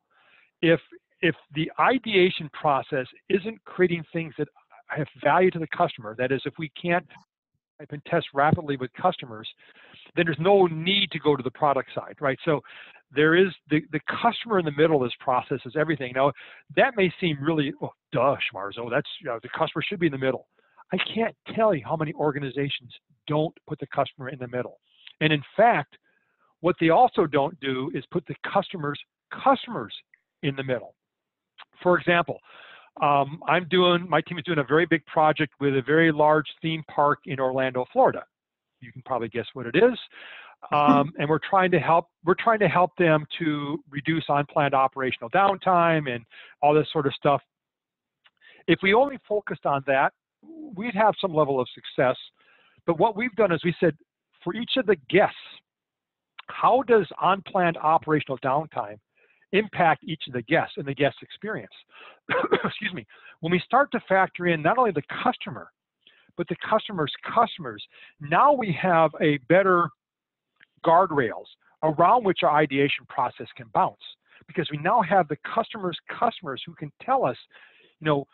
If if the ideation process isn't creating things that have value to the customer, that is, if we can't type and test rapidly with customers, then there's no need to go to the product side, right? So there is the, the customer in the middle of this process is everything. Now that may seem really, oh, duh, Schmarzo, that's, you know, the customer should be in the middle. I can't tell you how many organizations don't put the customer in the middle. And in fact, what they also don't do is put the customers customers in the middle. For example, um, I'm doing my team is doing a very big project with a very large theme park in Orlando, Florida. You can probably guess what it is. Um, and we're trying to help we're trying to help them to reduce unplanned operational downtime and all this sort of stuff. If we only focused on that, we'd have some level of success. But what we've done is we said for each of the guests, how does unplanned operational downtime impact each of the guests and the guest experience. Excuse me. When we start to factor in not only the customer, but the customer's customers, now we have a better guardrails around which our ideation process can bounce because we now have the customer's customers who can tell us, you know,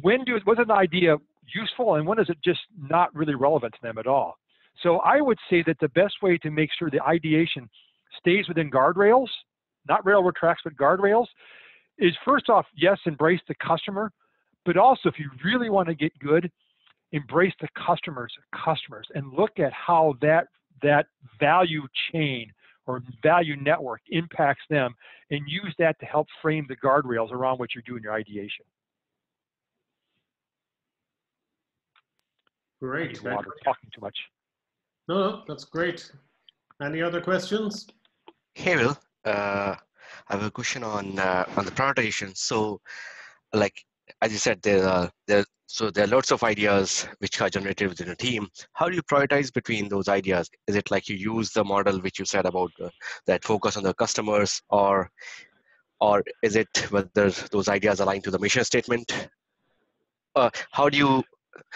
when do was an idea useful and when is it just not really relevant to them at all. So I would say that the best way to make sure the ideation stays within guardrails, not railroad tracks, but guardrails, is first off, yes, embrace the customer, but also if you really want to get good, embrace the customers, customers, and look at how that that value chain or value network impacts them, and use that to help frame the guardrails around what you're doing your ideation.
Great.
Water, talking too much.
No, no, that's great. Any other questions?
Hey, Will. Uh, I have a question on uh, on the prioritization. So, like as you said, there are there so there are lots of ideas which are generated within a team. How do you prioritize between those ideas? Is it like you use the model which you said about uh, that focus on the customers, or or is it whether those ideas align to the mission statement? Uh, how do you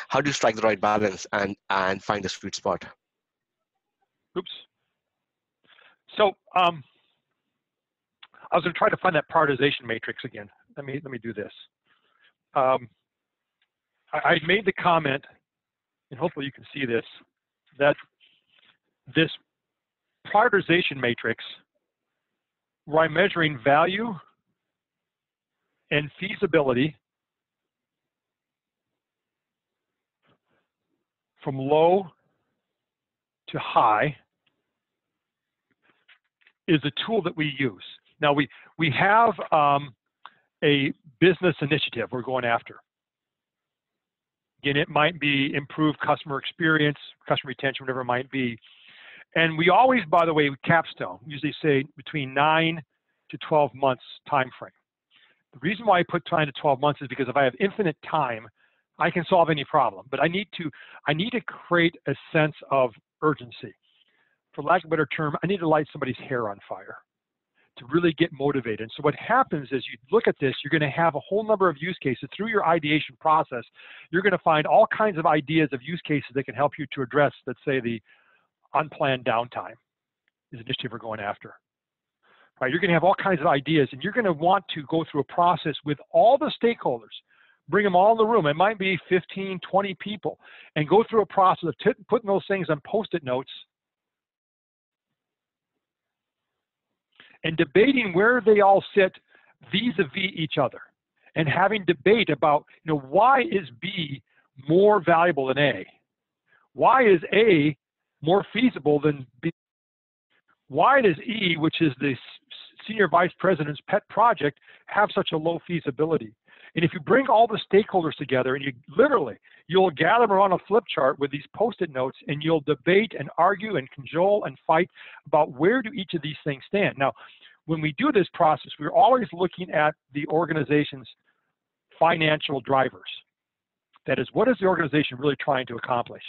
how do you strike the right balance and and find the sweet spot?
Oops. So um, I was going to try to find that prioritization matrix again. Let me let me do this. Um, I, made the comment, and hopefully you can see this, that this prioritization matrix, where I'm measuring value and feasibility from low to high is a tool that we use. Now we we have um, a business initiative we're going after. Again, it might be improve customer experience, customer retention, whatever it might be. And we always, by the way, capstone usually say between nine to 12 months time frame. The reason why I put nine to 12 months is because if I have infinite time, I can solve any problem. But I need to I need to create a sense of urgency. For lack of a better term, I need to light somebody's hair on fire to really get motivated. And so what happens is you look at this, you're going to have a whole number of use cases through your ideation process. You're going to find all kinds of ideas of use cases that can help you to address, let's say, the unplanned downtime is an initiative we're going after. Right, you're going to have all kinds of ideas, and you're going to want to go through a process with all the stakeholders. Bring them all in the room. It might be 15, 20 people, and go through a process of putting those things on post-it notes and debating where they all sit vis-a-vis each other and having debate about you know why is b more valuable than a? Why is a more feasible than b? Why does e which is the senior vice president's pet project have such a low feasibility and if you bring all the stakeholders together and you literally, you'll gather around a flip chart with these post-it notes and you'll debate and argue and cajole and fight about where do each of these things stand. Now, when we do this process, we're always looking at the organization's financial drivers. That is, what is the organization really trying to accomplish?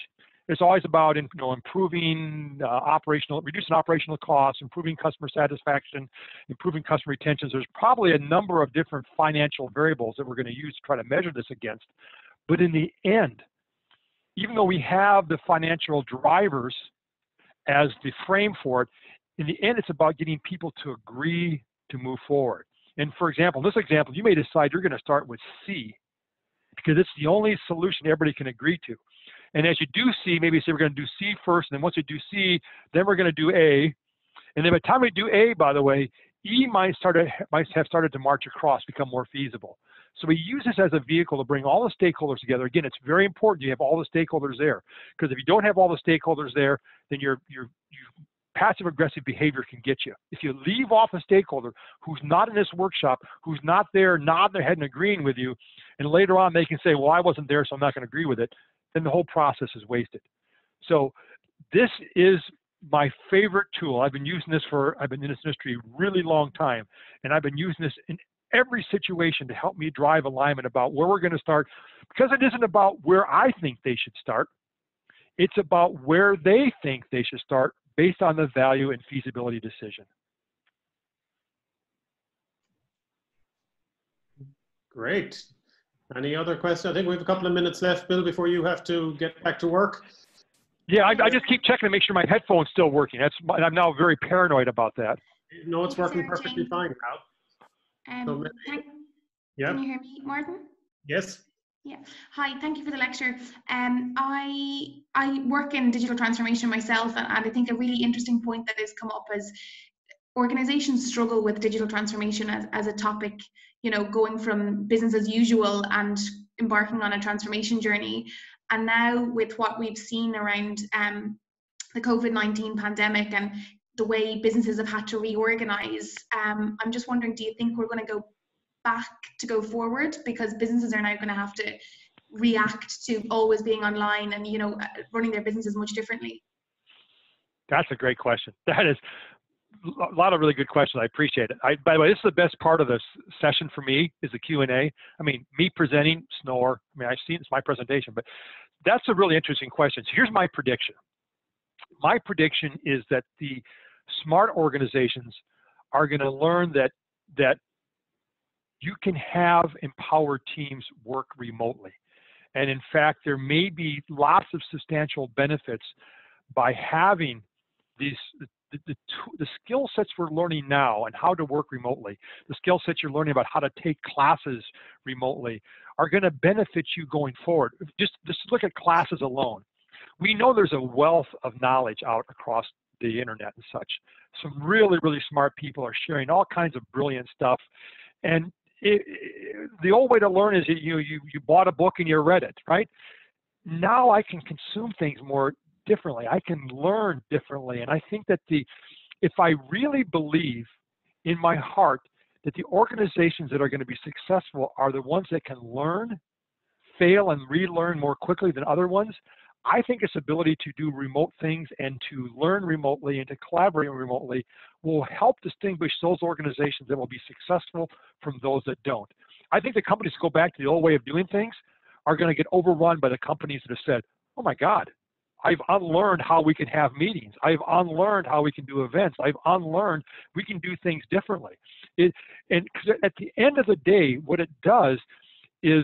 It's always about you know, improving uh, operational, reducing operational costs, improving customer satisfaction, improving customer retention. So there's probably a number of different financial variables that we're going to use to try to measure this against. But in the end, even though we have the financial drivers as the frame for it, in the end, it's about getting people to agree to move forward. And for example, in this example, you may decide you're going to start with C because it's the only solution everybody can agree to. And as you do C, maybe say we're going to do C first, and then once we do C, then we're going to do A. And then by the time we do A, by the way, E might, start might have started to march across, become more feasible. So we use this as a vehicle to bring all the stakeholders together. Again, it's very important you have all the stakeholders there, because if you don't have all the stakeholders there, then your your passive aggressive behavior can get you. If you leave off a stakeholder who's not in this workshop, who's not there, nodding their head and agreeing with you, and later on they can say, "Well, I wasn't there, so I'm not going to agree with it," then the whole process is wasted. So this is my favorite tool. I've been using this for, I've been in this industry a really long time, and I've been using this in every situation to help me drive alignment about where we're going to start, because it isn't about where I think they should start. It's about where they think they should start based on the value and feasibility decision.
Great. Any other questions? I think we have a couple of minutes left, Bill, before you have to get back to work.
Yeah, I, I just keep checking to make sure my headphone's still working. That's I'm now very paranoid about that.
No, it's working
Sarah
perfectly
Jane.
fine now. So
Um,
maybe-
thank-
Yeah,
Can you hear me, Martin?
yes,
Yeah. Hi, thank you for the lecture. Um, I I work in digital transformation myself, and, and I think a really interesting point that has come up is organizations struggle with digital transformation as, as a topic, you know, going from business as usual and embarking on a transformation journey. And now with what we've seen around um, the COVID-19 pandemic and the way businesses have had to reorganize, um, I'm just wondering, do you think we're going to go back to go forward because businesses are now going to have to react to always being online and you know uh, running their businesses much differently
That's a great question. That is a lot of really good questions. I appreciate it. I, by the way, this is the best part of this session for me is the Q and A. I mean, me presenting, snore. I mean, I've seen it's my presentation, but that's a really interesting question. So here's my prediction. My prediction is that the smart organizations are going to learn that that you can have empowered teams work remotely. And in fact, there may be lots of substantial benefits by having these the, the, skill sets we're learning now and how to work remotely, the skill sets you're learning about how to take classes remotely are going to benefit you going forward. Just, just look at classes alone. We know there's a wealth of knowledge out across the internet and such. Some really, really smart people are sharing all kinds of brilliant stuff. And it, it, the old way to learn is you, you, you bought a book and you read it, right? Now I can consume things more differently. I can learn differently. And I think that the, if I really believe in my heart that the organizations that are going to be successful are the ones that can learn, fail, and relearn more quickly than other ones, I think its ability to do remote things and to learn remotely and to collaborate remotely will help distinguish those organizations that will be successful from those that don't. I think the companies go back to the old way of doing things are going to get overrun by the companies that have said, oh my God, I've unlearned how we can have meetings. I've unlearned how we can do events. I've unlearned we can do things differently. It, and at the end of the day, what it does is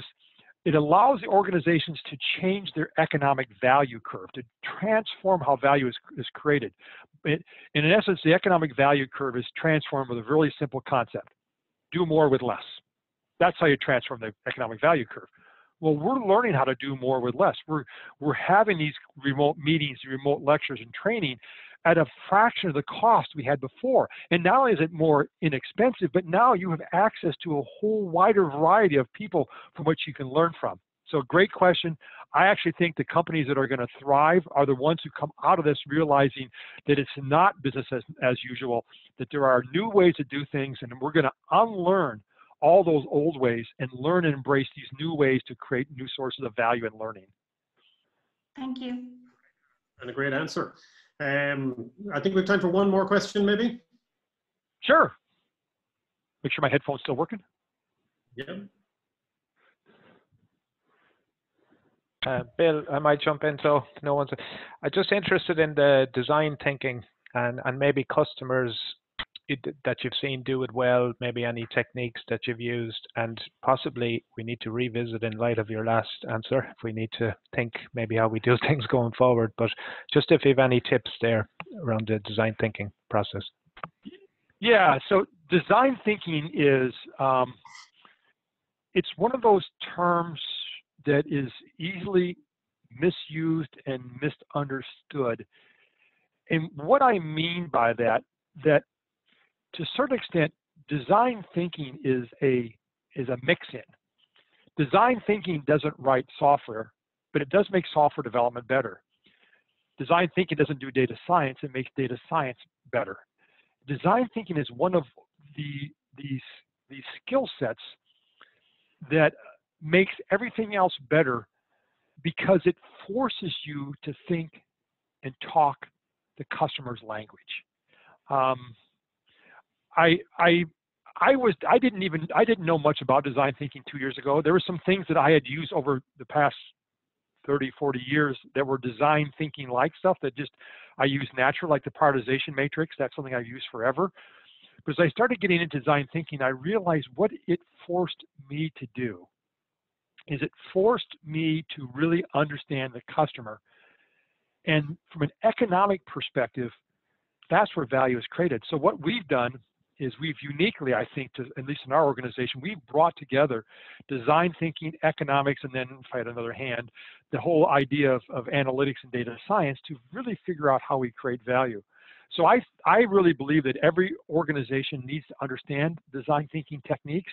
it allows the organizations to change their economic value curve, to transform how value is, is created. It, in essence, the economic value curve is transformed with a really simple concept do more with less. That's how you transform the economic value curve. Well, we're learning how to do more with less. We're, we're having these remote meetings, remote lectures, and training at a fraction of the cost we had before. And not only is it more inexpensive, but now you have access to a whole wider variety of people from which you can learn from. So, great question. I actually think the companies that are going to thrive are the ones who come out of this realizing that it's not business as, as usual, that there are new ways to do things, and we're going to unlearn all those old ways and learn and embrace these new ways to create new sources of value and learning.
thank you
and a great answer. Um, I think we have time for one more question, maybe.
Sure. Make sure my headphone's still working.
Yeah.
Uh, Bill, I might jump in. So no one's. I'm just interested in the design thinking and and maybe customers it, that you've seen do it well. Maybe any techniques that you've used, and possibly we need to revisit in light of your last answer. If we need to think maybe how we do things going forward, but just if you have any tips there around the design thinking process.
Yeah. So design thinking is um, it's one of those terms that is easily misused and misunderstood. And what I mean by that, that to a certain extent, design thinking is a is a mix-in. Design thinking doesn't write software, but it does make software development better. Design thinking doesn't do data science; it makes data science better. Design thinking is one of the these these skill sets that makes everything else better because it forces you to think and talk the customer's language. Um, I I I was I didn't even I didn't know much about design thinking two years ago. There were some things that I had used over the past 30, 40 years that were design thinking like stuff that just I use natural, like the prioritization matrix. That's something I've used forever. But as I started getting into design thinking, I realized what it forced me to do is it forced me to really understand the customer. And from an economic perspective, that's where value is created. So what we've done is we've uniquely, I think, to, at least in our organization, we've brought together design thinking, economics, and then if I had another hand, the whole idea of, of analytics and data science to really figure out how we create value. So I, I really believe that every organization needs to understand design thinking techniques.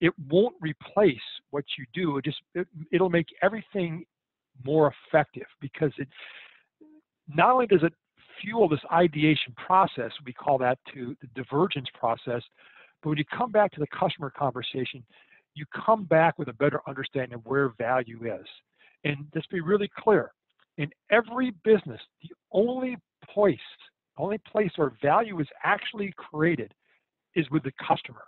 It won't replace what you do. It just it, it'll make everything more effective because it not only does it fuel this ideation process, we call that to the divergence process, but when you come back to the customer conversation, you come back with a better understanding of where value is. And let's be really clear, in every business, the only place, only place where value is actually created is with the customer.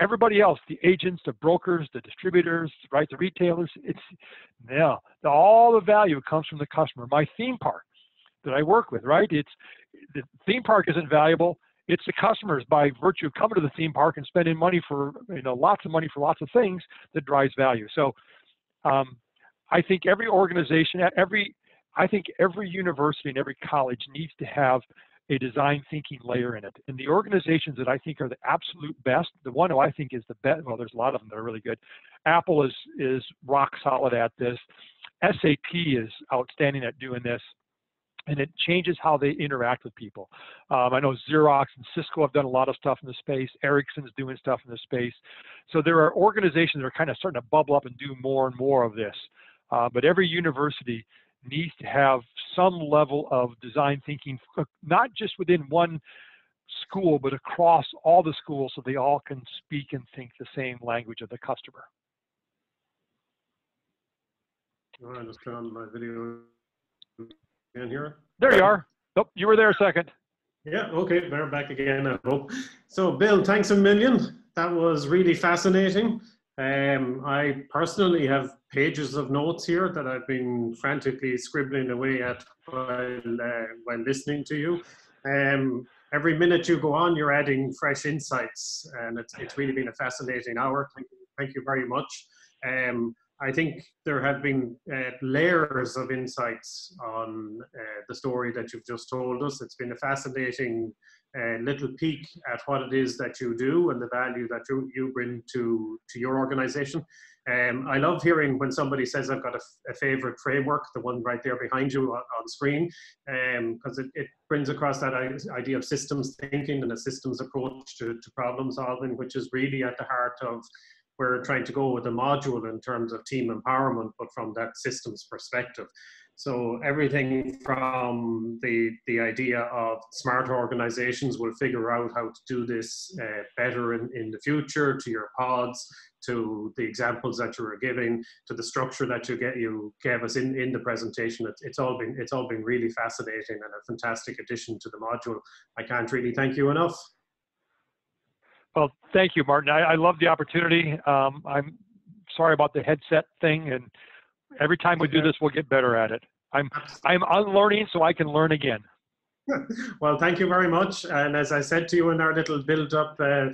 Everybody else, the agents, the brokers, the distributors, right, the retailers, it's no, all the value comes from the customer. My theme park, that I work with, right? It's the theme park isn't valuable. It's the customers by virtue of coming to the theme park and spending money for you know lots of money for lots of things that drives value. So um, I think every organization, at every I think every university and every college needs to have a design thinking layer in it. And the organizations that I think are the absolute best, the one who I think is the best, well, there's a lot of them that are really good. Apple is is rock solid at this. SAP is outstanding at doing this and it changes how they interact with people. Um, I know Xerox and Cisco have done a lot of stuff in the space. Ericsson's doing stuff in the space. So there are organizations that are kind of starting to bubble up and do more and more of this. Uh, but every university needs to have some level of design thinking, uh, not just within one school, but across all the schools so they all can speak and think the same language of the customer.
Turn on my video can hear?
There you are. Nope, you were there a second.
Yeah, okay, they're back again, I hope. So, Bill, thanks a million. That was really fascinating. Um, I personally have pages of notes here that I've been frantically scribbling away at while, uh, while listening to you. Um, every minute you go on, you're adding fresh insights, and it's, it's really been a fascinating hour. Thank you, thank you very much. Um, I think there have been uh, layers of insights on uh, the story that you've just told us. It's been a fascinating uh, little peek at what it is that you do and the value that you, you bring to, to your organization. Um, I love hearing when somebody says, I've got a, favorite framework, the one right there behind you on, on screen, because um, it, it, brings across that idea of systems thinking and a systems approach to, to problem solving, which is really at the heart of we're trying to go with a module in terms of team empowerment, but from that systems perspective. So everything from the, the idea of smart organizations will figure out how to do this uh, better in, in the future to your pods, to the examples that you were giving, to the structure that you get you gave us in, in the presentation. It's, it's all been it's all been really fascinating and a fantastic addition to the module. I can't really thank you enough.
Well, thank you, Martin. I, I love the opportunity. Um, I'm sorry about the headset thing, and every time we do this, we'll get better at it. I'm I'm unlearning so I can learn again.
well, thank you very much. And as I said to you in our little build-up, uh,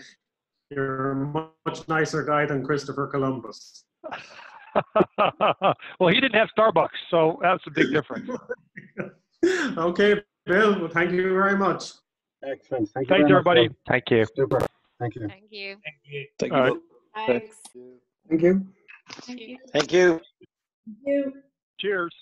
you're a much nicer guy than Christopher Columbus.
well, he didn't have Starbucks, so that's a big difference.
okay, Bill. Well, thank you very much.
Excellent.
Thank you, Thanks, everybody.
Much. Thank you.
Super. Thank you.
Thank you.
Thank you.
Thank you.
Thanks.
Thank you.
Thank you.
Thank you.
Thank you.
Cheers.